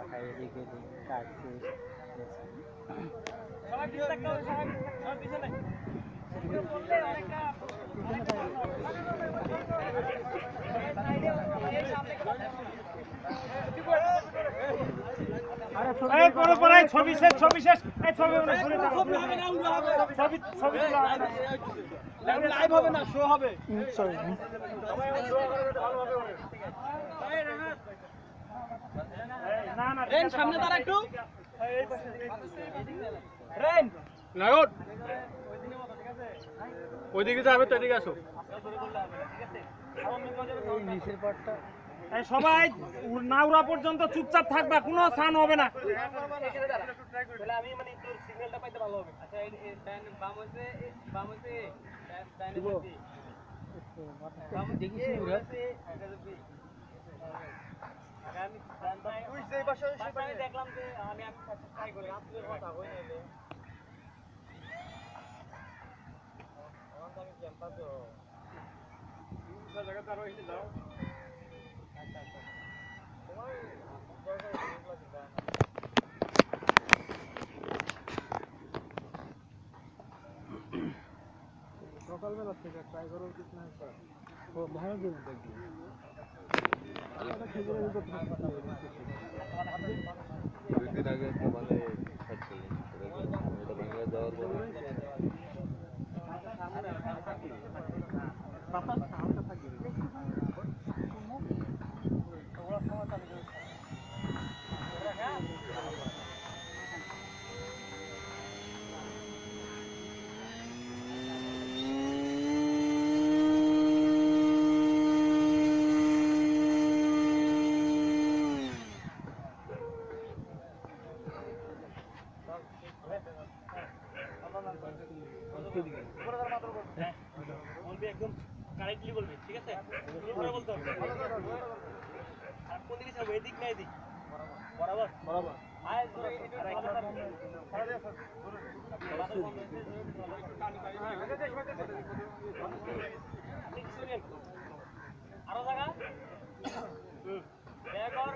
পাখায় এদিকে এদিকে কাটছে ছবি শেষ ছবি শেষ এই ছবি ছবি হবে না ছবি ছবি হবে না। লাইভ হবে না শো হবে। রেন সামনে দাঁড়া একটু। রেন। ওইদিকে যাবে তো এদিকে আসো। নিচের পাটটা সবাই উ- না উড়া পর্যন্ত চুপচাপ থাকবা কোনো স্থান হবে না। দেখিস ওরা দেখলাম যে আমি ট্রাই করি আপনাদের কথা হই না সকালবেলা থেকে ট্রাই করো কিছু না ও ভালো দিন দেখবি দুই দিন আগে তো মানে এটা ভেঙে যাওয়ার পরে বলবি একদম কারেক্টলি বলবি ঠিক আছে পুরো বলতে হবে আর কোন দিকে যাব এদিক না এদিক বরাবর বরাবর আয় আর একটা আরও জায়গা হুম ব্যাক কর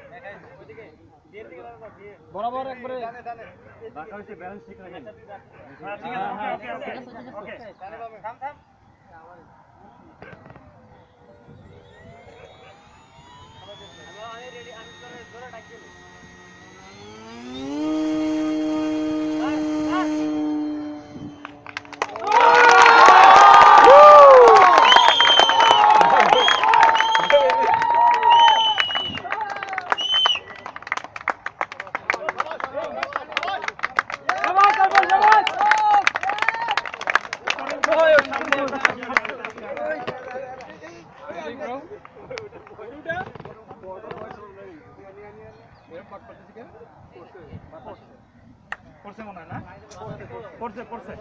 ওইদিকে বিয়ের একবারে দাঁড়া বিয়ে বরাবর ঠিক রাখেন ঠিক আছে ওকে ওকে ওকে থাম থাম পড়ছে মনে হয় না করছে পড়ছে